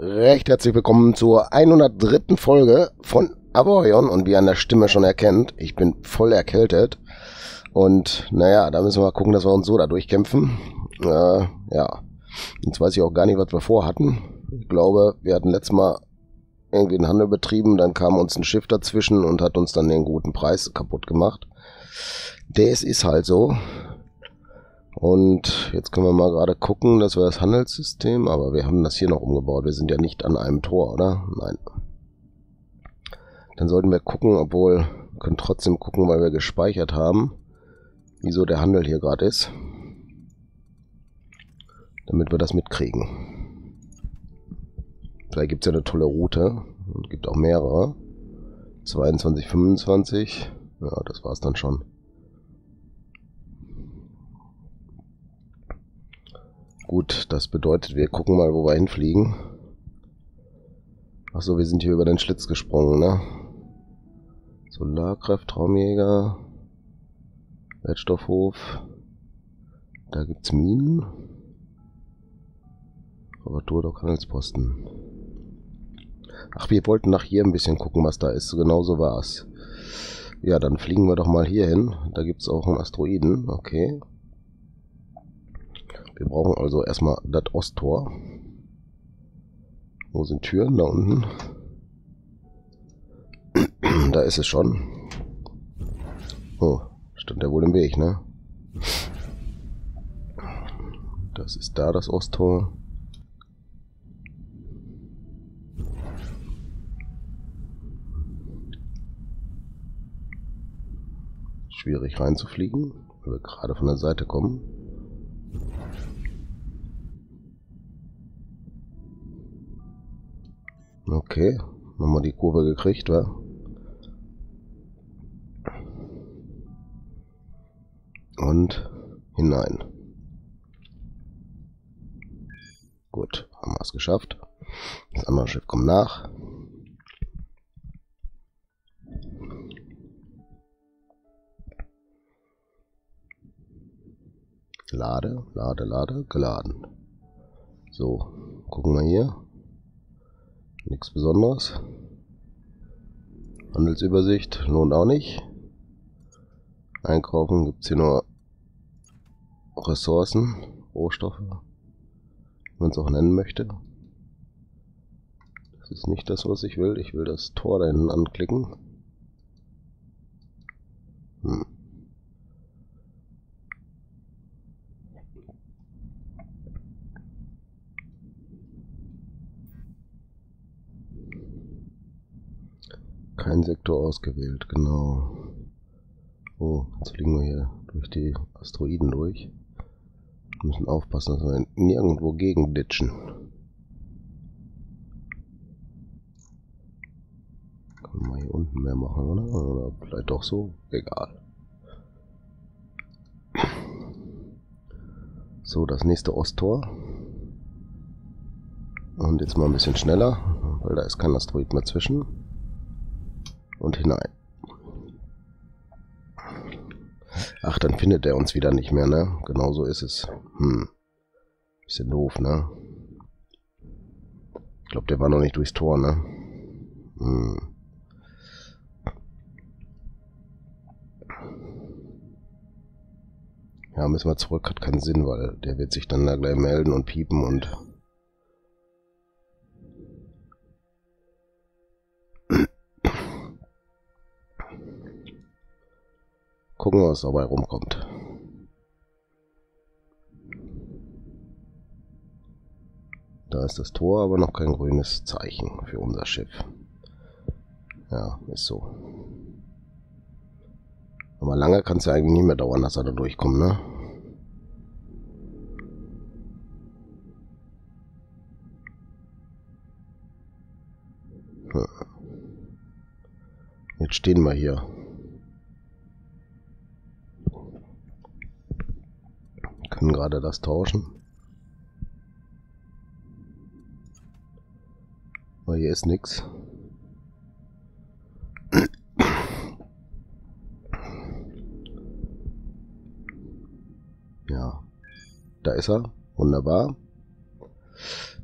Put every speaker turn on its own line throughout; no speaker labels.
Recht herzlich willkommen zur 103. Folge von Avorion und wie an der Stimme schon erkennt, ich bin voll erkältet und naja, da müssen wir mal gucken, dass wir uns so da durchkämpfen. Äh, ja, jetzt weiß ich auch gar nicht, was wir vorhatten. Ich glaube, wir hatten letztes Mal irgendwie einen Handel betrieben, dann kam uns ein Schiff dazwischen und hat uns dann den guten Preis kaputt gemacht. Das ist halt so. Und jetzt können wir mal gerade gucken, dass wir das Handelssystem, aber wir haben das hier noch umgebaut. Wir sind ja nicht an einem Tor, oder? Nein. Dann sollten wir gucken, obwohl, können trotzdem gucken, weil wir gespeichert haben, wieso der Handel hier gerade ist. Damit wir das mitkriegen. Vielleicht gibt es ja eine tolle Route. Und gibt auch mehrere. 22, 25. Ja, das war's dann schon. Gut, das bedeutet, wir gucken mal, wo wir hinfliegen. Achso, wir sind hier über den Schlitz gesprungen, ne? Solarkraft, Traumjäger, Wertstoffhof. Da gibt's Minen. Reparaturdock, Handelsposten. Ach, wir wollten nach hier ein bisschen gucken, was da ist. Genauso war's. Ja, dann fliegen wir doch mal hier hin. Da gibt's auch einen Asteroiden. Okay. Wir brauchen also erstmal das Osttor. Wo sind Türen? Da unten. da ist es schon. Oh, stand der wohl im Weg, ne? Das ist da das Osttor. Schwierig reinzufliegen, weil wir gerade von der Seite kommen. Okay, wir die Kurve gekriegt, wa? Und hinein. Gut, haben wir es geschafft. Das andere Schiff kommt nach. Lade, lade, lade, geladen. So, gucken wir hier. Nichts Besonderes. Handelsübersicht lohnt auch nicht. Einkaufen gibt es hier nur Ressourcen, Rohstoffe, wie man es auch nennen möchte. Das ist nicht das, was ich will. Ich will das Tor da hinten anklicken. Hm. Kein Sektor ausgewählt, genau. Oh, jetzt fliegen wir hier durch die Asteroiden durch. Wir müssen aufpassen, dass wir nirgendwo gegen ditchen. Können wir hier unten mehr machen, oder? Oder vielleicht doch so? Egal. So, das nächste Osttor. Und jetzt mal ein bisschen schneller, weil da ist kein Asteroid mehr zwischen und hinein. Ach, dann findet er uns wieder nicht mehr, ne? Genau so ist es. Hm. Bisschen doof, ne? Ich glaube, der war noch nicht durchs Tor, ne? Hm. Ja, müssen wir zurück, hat keinen Sinn, weil der wird sich dann da gleich melden und piepen und Gucken, was dabei rumkommt. Da ist das Tor, aber noch kein grünes Zeichen für unser Schiff. Ja, ist so. Aber lange kann es ja eigentlich nicht mehr dauern, dass er da durchkommt, ne? Hm. Jetzt stehen wir hier. Können gerade das tauschen. Aber hier ist nichts. Ja, da ist er. Wunderbar.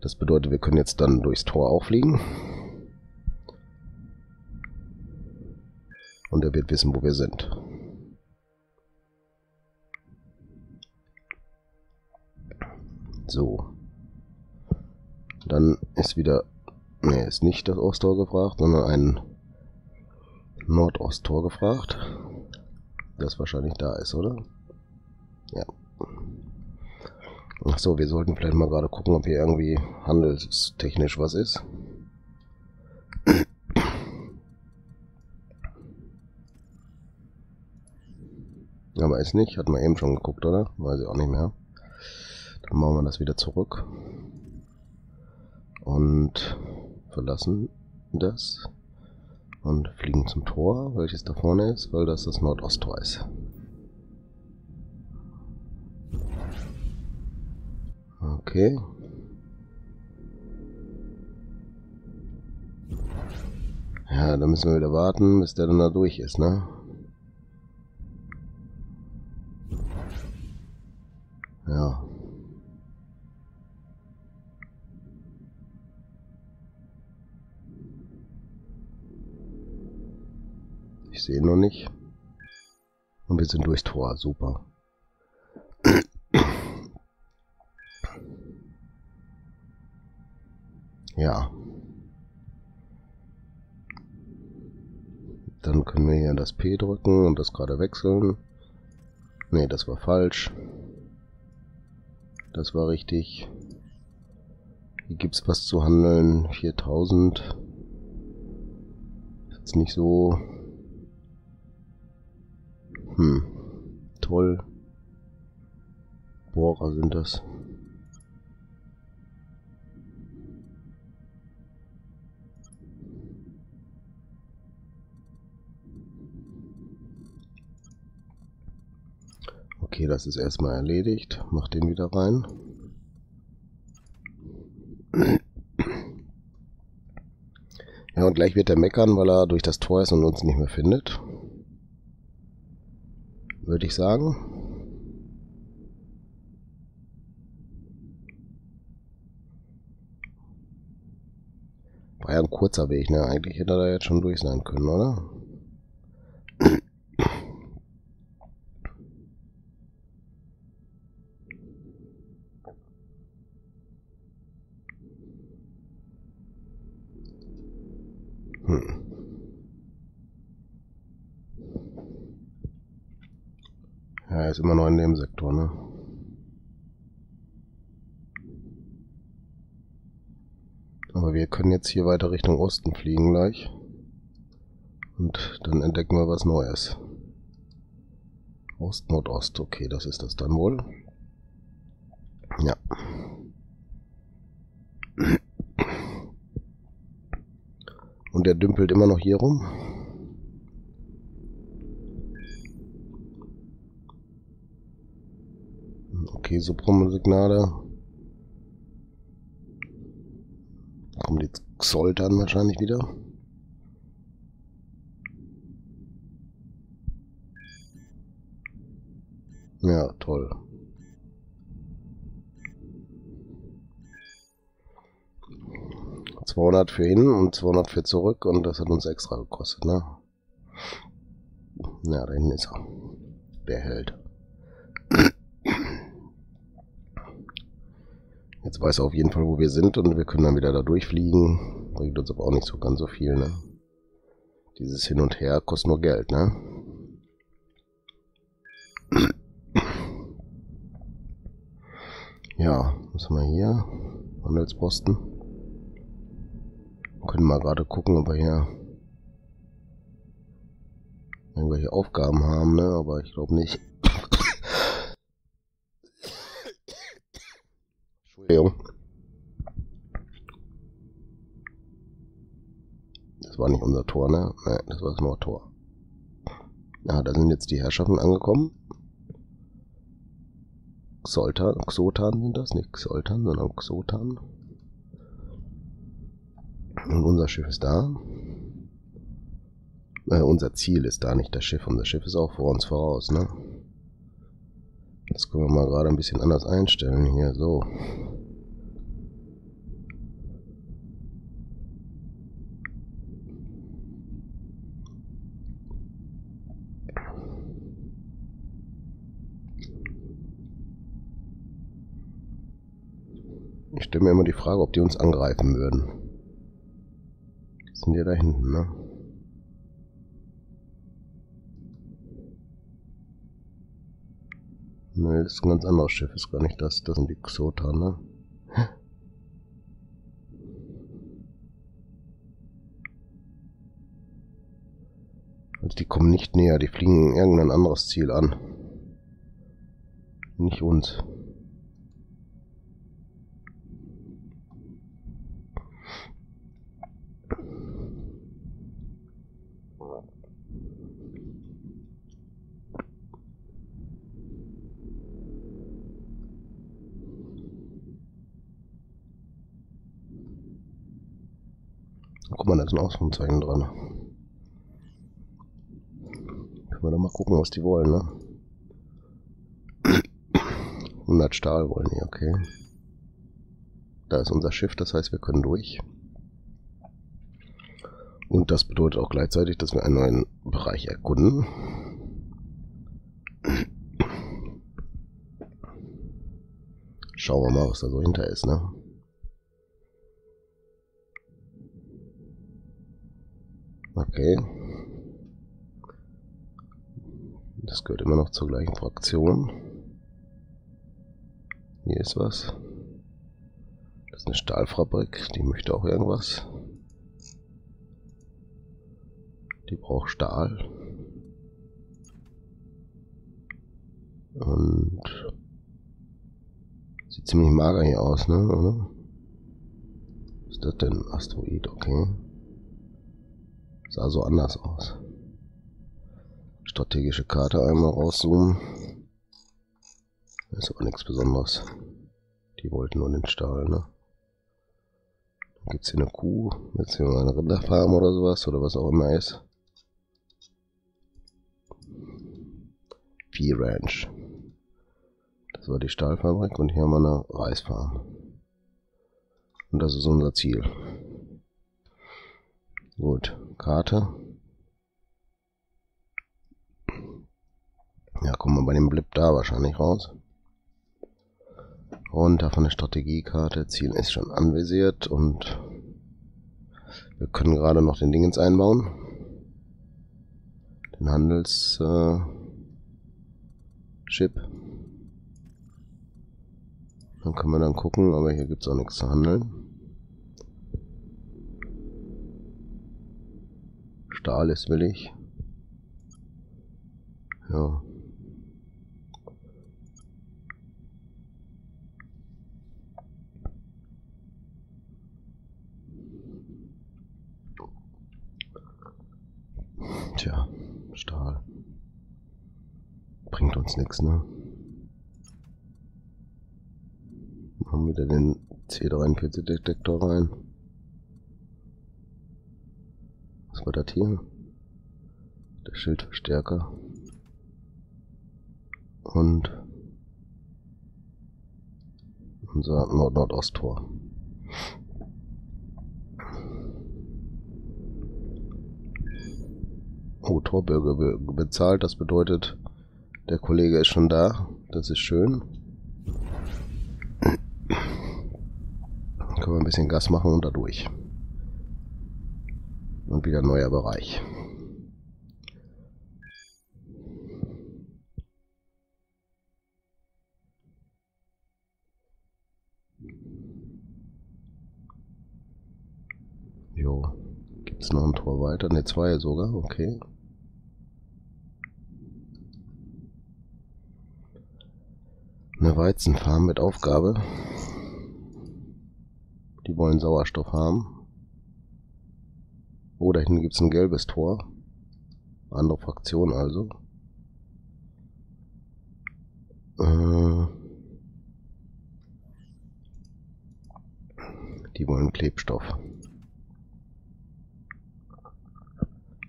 Das bedeutet, wir können jetzt dann durchs Tor auch fliegen. Und er wird wissen, wo wir sind. So. Dann ist wieder... Ne, ist nicht das Osttor gefragt, sondern ein Nordosttor gefragt. Das wahrscheinlich da ist, oder? Ja. Ach so, wir sollten vielleicht mal gerade gucken, ob hier irgendwie handelstechnisch was ist. Aber ist nicht, hat man eben schon geguckt, oder? Weiß ich auch nicht mehr. Dann machen wir das wieder zurück. Und verlassen das. Und fliegen zum Tor, welches da vorne ist, weil das das Nordosttor ist. Okay. Ja, da müssen wir wieder warten, bis der dann da durch ist, ne? Ja. Ich sehe noch nicht. Und wir sind durchs Tor, super. Ja. Dann können wir hier das P drücken und das gerade wechseln. Ne, das war falsch. Das war richtig. Hier gibt es was zu handeln. 4000. Ist jetzt nicht so... Hm. Toll. Bohrer sind das. Okay, das ist erstmal erledigt. Mach den wieder rein. Ja, und gleich wird er meckern, weil er durch das Tor ist und uns nicht mehr findet. Würde ich sagen. War ja ein kurzer Weg, ne? Eigentlich hätte er da jetzt schon durch sein können, oder? Ist immer noch in dem Sektor, ne? Aber wir können jetzt hier weiter Richtung Osten fliegen gleich. Und dann entdecken wir was Neues. Ost, Nordost, okay, das ist das dann wohl. Ja. Und der dümpelt immer noch hier rum. Okay, Suprasignale. Kommen die Xoltern wahrscheinlich wieder. Ja, toll. Zweihundert für hin und 200 für zurück und das hat uns extra gekostet, ne? Ja, da hinten ist er. Der hält. Jetzt weiß er auf jeden Fall, wo wir sind und wir können dann wieder da durchfliegen. Bringt uns aber auch nicht so ganz so viel, ne? Dieses Hin und Her kostet nur Geld, ne? Ja, was haben wir hier? Handelsposten. Wir können mal gerade gucken, ob wir hier irgendwelche Aufgaben haben, ne? Aber ich glaube nicht. Entschuldigung. Das war nicht unser Tor, ne? Nein, das war das Nordtor. Ja, da sind jetzt die Herrschaften angekommen. Xoltan, Xotan sind das, nicht Xoltan, sondern Xotan. Und unser Schiff ist da. Äh, unser Ziel ist da, nicht das Schiff. Unser Schiff ist auch vor uns voraus, ne? Das können wir mal gerade ein bisschen anders einstellen hier, so. Stelle mir immer die Frage, ob die uns angreifen würden. Sind die da hinten, ne? Ne, das ist ein ganz anderes Schiff, ist gar nicht das. Das sind die Xota, ne? Also die kommen nicht näher, die fliegen irgendein anderes Ziel an. Nicht uns. Guck mal, da ist ein Ausrufezeichen dran. Können wir doch mal gucken, was die wollen, ne? 100 Stahl wollen die, okay. Da ist unser Schiff, das heißt, wir können durch. Und das bedeutet auch gleichzeitig, dass wir einen neuen Bereich erkunden. Schauen wir mal, was da so hinter ist, ne? Okay. Das gehört immer noch zur gleichen Fraktion. Hier ist was. Das ist eine Stahlfabrik, die möchte auch irgendwas. Die braucht Stahl. Und sieht ziemlich mager hier aus, ne? Oder? Was ist das denn? Asteroid, okay. Sah so anders aus. Strategische Karte einmal rauszoomen. Ist aber nichts Besonderes. Die wollten nur den Stahl, ne? Gibt es hier eine Kuh? Mal eine Rinderfarm oder sowas? Oder was auch immer ist. Vieh Ranch. Das war die Stahlfabrik und hier haben wir eine Reisfarm. Und das ist unser Ziel. Gut, Karte. Ja, kommen wir bei dem Blip da wahrscheinlich raus. Runter von der Strategiekarte. Ziel ist schon anvisiert und wir können gerade noch den Dingens einbauen. Den Handels äh, Chip. Dann können wir dann gucken, aber hier gibt es auch nichts zu handeln. Stahl ist willig. Ja. Tja, Stahl. Bringt uns nichts, ne? Machen wieder den C43-Detektor rein. Was war das hier? Der Schildverstärker. Und unser Nord-Nordost-Tor. Oh, Torbürger be bezahlt, das bedeutet, der Kollege ist schon da. Das ist schön. Können wir ein bisschen Gas machen und da durch. Und wieder neuer Bereich. Jo. Gibt es noch ein Tor weiter? Ne, zwei sogar, okay. Eine Weizenfarm mit Aufgabe. Die wollen Sauerstoff haben. Oh, da hinten gibt es ein gelbes Tor. Andere Fraktion also. Äh, die wollen Klebstoff.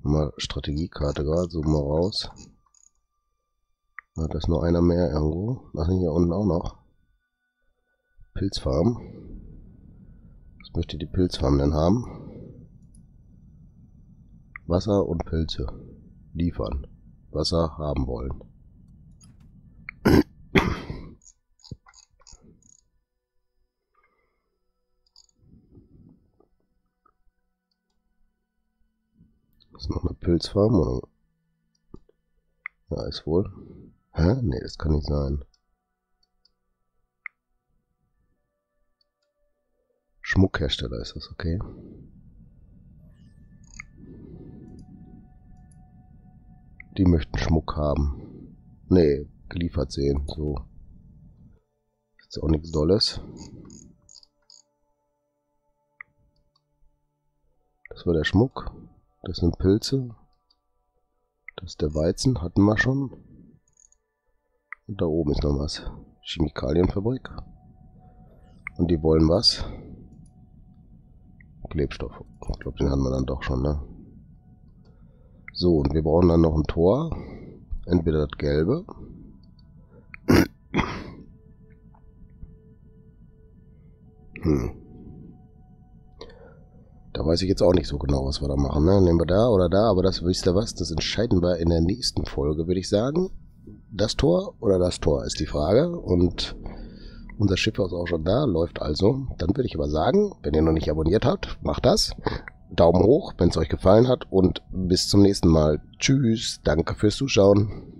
Mal Strategiekarte gerade, so mal raus. Da ist nur einer mehr irgendwo. Ach, hier unten auch noch. Pilzfarm. Was möchte die Pilzfarm denn haben? Wasser und Pilze. Liefern. Wasser haben wollen. Ist noch eine Pilzfarm oder? Ja, ist wohl. Hä? Nee, das kann nicht sein. Schmuckhersteller ist das, okay. Die möchten Schmuck haben. Nee, geliefert sehen, so. Ist auch nichts Dolles. Das war der Schmuck. Das sind Pilze. Das ist der Weizen, hatten wir schon. Und da oben ist noch was. Chemikalienfabrik. Und die wollen was? Klebstoff. Ich glaube, den haben wir dann doch schon, ne? So, und wir brauchen dann noch ein Tor. Entweder das gelbe. Hm. Da weiß ich jetzt auch nicht so genau, was wir da machen. Ne? Nehmen wir da oder da, aber das wisst ihr was, das entscheiden wir in der nächsten Folge, würde ich sagen. Das Tor oder das Tor ist die Frage. Und unser Schiff ist auch schon da, läuft also. Dann würde ich aber sagen, wenn ihr noch nicht abonniert habt, macht das. Daumen hoch, wenn es euch gefallen hat und bis zum nächsten Mal. Tschüss, danke fürs Zuschauen.